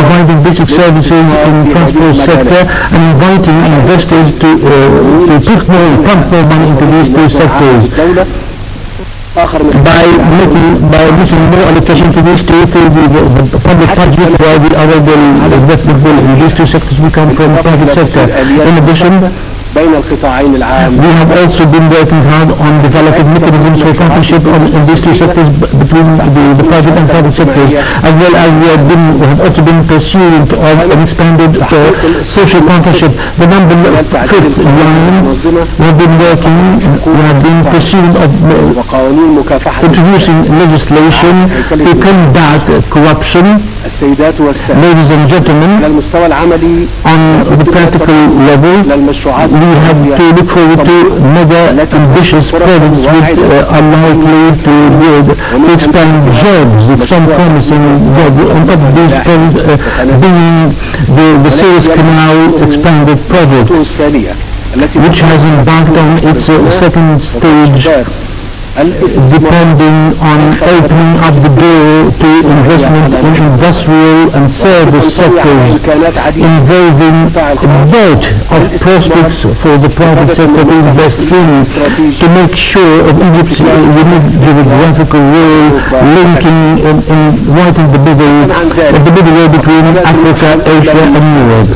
providing basic services in the transport sector and inviting investors to, to put more, pump more money into these two sectors by making by using more allocation to these two through the, the, the public budget while the other will investment will in these two sectors become come from the private sector. In addition بين القطاعين العام We have also been working hard on developing mechanisms for partnership on, in these two sectors between the, the private and private sectors, as well as we have been, we have also been pursuing of an expanded uh, social partnership. The number fifth line, we have been working, we have been pursuing of uh, introducing legislation to combat corruption. السيدات والسادة Ladies and على المستوى العملي on the practical level, we have to look forward to mega ambitious projects which uh, are likely to build, to expand jobs, expand promising jobs. On top of these projects, uh, being the, the Suez Canal expanded project, which has embarked on its uh, second stage depending on opening up the door to investment in industrial and service sectors involving a boat of prospects for the private sector to invest in to make sure of Egypt's unique geographical role linking in, in the middle of the middle between Africa, Asia and Europe.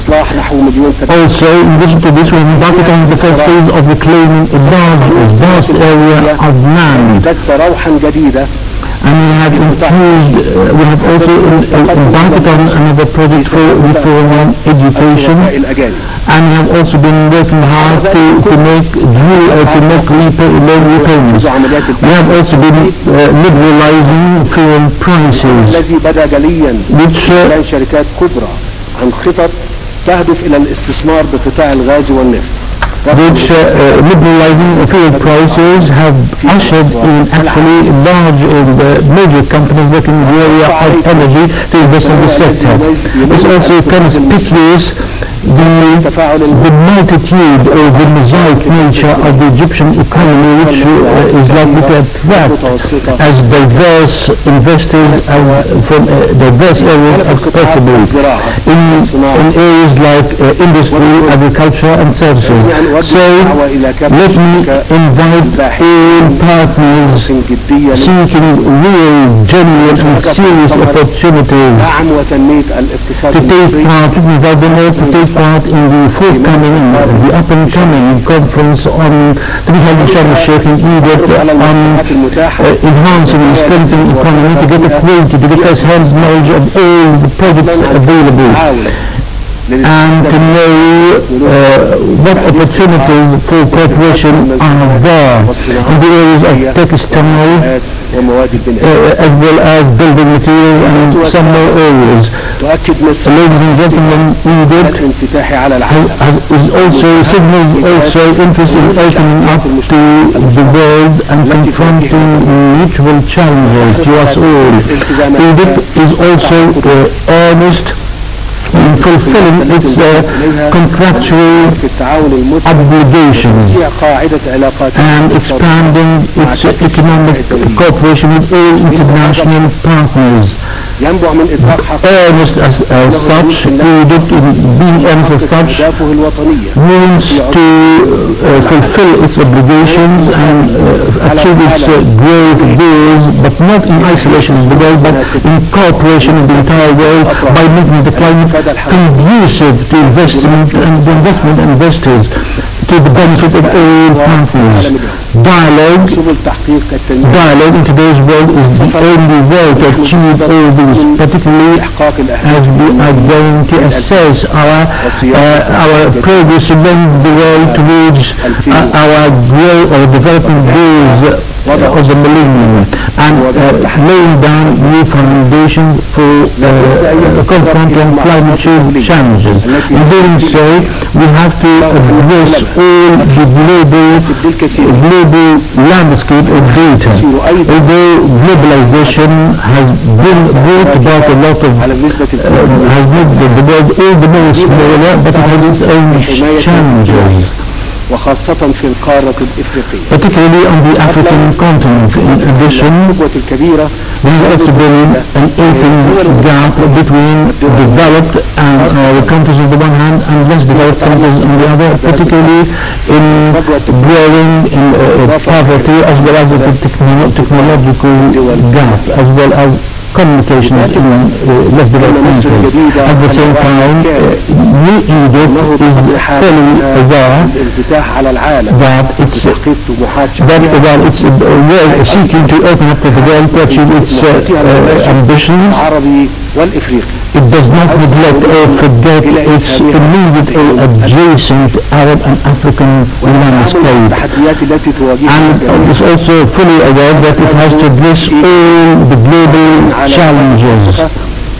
Also, in addition to this, we embarked on the first phase of reclaiming a large, vast area of land بث روحا جديدة And we have infused, uh, we have also uh, embarked on another project for reforming education. الأجانب And we have also been working hard to, to make due, uh, to make repay, loan repayments. We have also been uh, liberalizing fuel prices, which uh, تهدف إلى الاستثمار بقطاع الغاز والنفط which uh, uh, liberalizing fuel prices have ushered in actually large uh, major companies working in the area of energy to invest in the sector. It's also conspicuous the, the multitude or the mosaic nature of the Egyptian economy, which uh, is likely to attract as diverse investors as from diverse areas, as possible in, in areas like uh, industry, agriculture and services. So let me invite all partners seeking real, genuine and serious opportunities to take part in to take part in the forthcoming, uh, the up-and-coming conference on, the be of in Sharm el-Sheikh in Egypt on uh, enhancing and strengthening economy to get a quality, to get first-hand knowledge of all the products available and to know uh, what opportunities for cooperation are there in the areas of textile uh, as well as building materials and some more areas. Ladies and gentlemen, Egypt is also signals also interest in opening up to the world and confronting mutual challenges to us all. Egypt is also uh, earnest in fulfilling its uh, contractual obligations and expanding its economic cooperation with all international partners. Almost as, as such, credit in being as such, means to uh, fulfill its obligations and uh, achieve its uh, growth goals, but not in isolation of the world, but in cooperation with the entire world by making the climate conducive to investment and investment investors to the benefit of all countries dialogue, dialogue in today's world is the only way to achieve all this, particularly as we are going to assess our, uh, our progress in the world towards uh, our growth or development goals of the Millennium and uh, laying down new foundations for uh, confronting climate change challenges. In doing so, we have to address all the global, global landscape of data. Although globalization has been brought about a lot of, uh, has made the world all the more smaller, but it has its own challenges. وخاصة في القارة الإفريقية particularly on the African continent. In addition, there has also been an eating gap between developed and uh, countries on the one hand and less developed countries on the other, particularly in growing in uh, poverty as well as the techno- technological gap as well as communications in uh, less developed countries. At the same time, uh, New Egypt is fully aware that it's that it's uh, world seeking to open up to the world to achieve its uh, uh, ambitions, it does not neglect or forget its immediate or adjacent Arab and African landscape. And is also fully aware that it has to address all the global challenges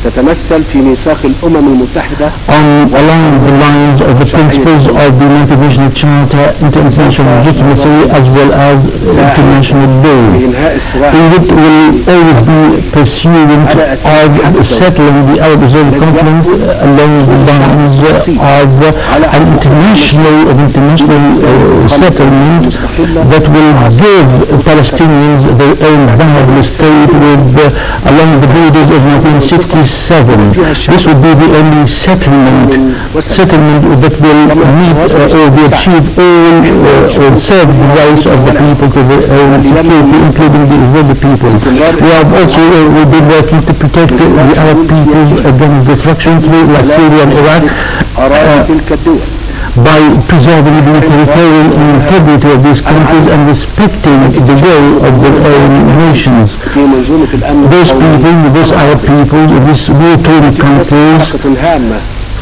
تتمثل في ميثاق الأمم المتحدة on along the lines of the principles of the United Nations Charter, international legitimacy, as well as international law. الصراع Egypt will always be pursuant of settling the Arab-Israeli conflict along the of an international, of international uh, settlement that will give Palestinians their own viable state with, uh, along the borders of 1967. This would be the only settlement, settlement that will meet uh, or will achieve all uh, or serve the rights of the people to their own security, including the Israeli people. We have also uh, been working to protect the Arab people against destruction through like Syria and Iraq أراضي تلك الدول by preserving the territorial integrity of these countries and respecting the will of their own nations. في منظومة الأمن Those القومي people, those Arab peoples, these war-torn countries حلقة هامة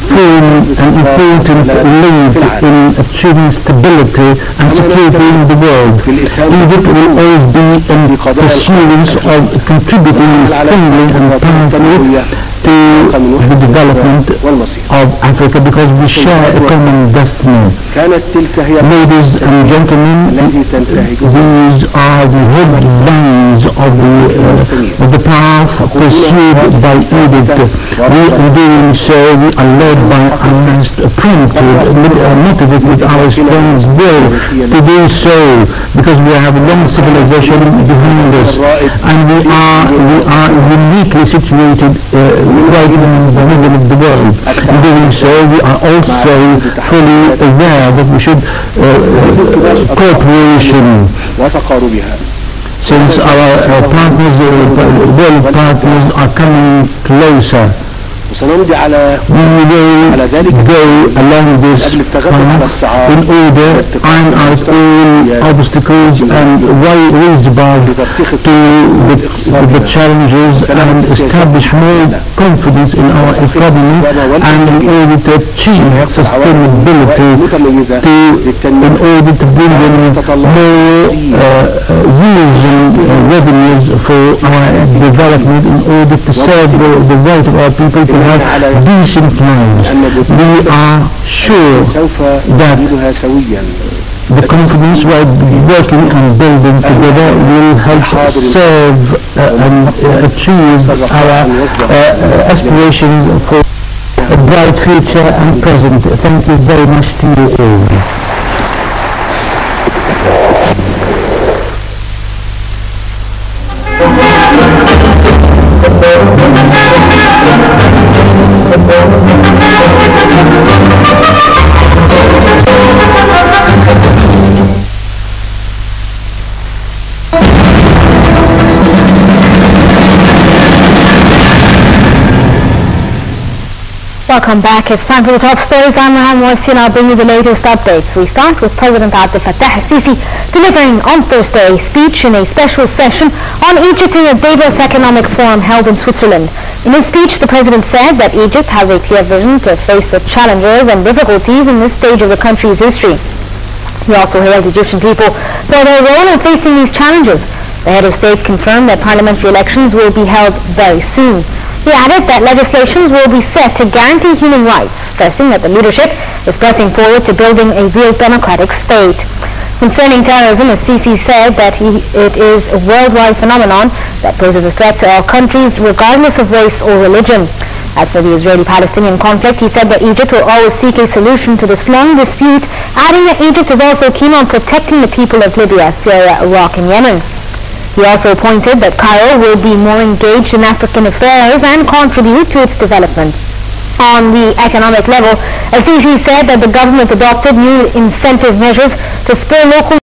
form an important link in achieving stability and security in the world. Egypt will always be in pursuance of contributing strongly and powerfully to the development of Africa because we share a common destiny. Ladies and gentlemen, these are the headlines of the, uh, of the path pursued by Egypt. We, are doing so, we are led by honest, prompted, uh, motivated with our strong will to do so because we have a long civilization behind us and we are, we are uniquely situated uh, right in the middle of the world. In doing so, we are also fully aware have, if we should uh, cooperation. Since our uh, partners, uh, world partners are coming closer. وسنمضي على will go along this path in order to iron out all obstacles and ri- raise above to the, the challenges and establish more confidence in our economy and in order to achieve sustainability to, in order to bring in more uh, uh, yields and uh, revenues for our development in order to serve the, the right of our people to have decent lives. We are sure that the confidence we're working and building together will help serve uh, and uh, achieve our uh, uh, aspirations for a bright future and present. Thank you very much to you all. Welcome back. It's time for the top stories. I'm Raham Morsi and I'll bring you the latest updates. We start with President Abdel Fattah al-Sisi delivering on Thursday a speech in a special session on Egypt in the Davos Economic Forum held in Switzerland. In his speech, the president said that Egypt has a clear vision to face the challenges and difficulties in this stage of the country's history. He also hailed Egyptian people for their role in facing these challenges. The head of state confirmed that parliamentary elections will be held very soon. He added that legislations will be set to guarantee human rights, stressing that the leadership is pressing forward to building a real democratic state. Concerning terrorism, as al-Sisi said that he, it is a worldwide phenomenon that poses a threat to all countries regardless of race or religion. As for the Israeli-Palestinian conflict, he said that Egypt will always seek a solution to this long dispute adding that Egypt is also keen on protecting the people of Libya, Syria, Iraq and Yemen. He also pointed that Cairo will be more engaged in African affairs and contribute to its development. On the economic level, al-Sisi said that the government adopted new incentive measures to spur local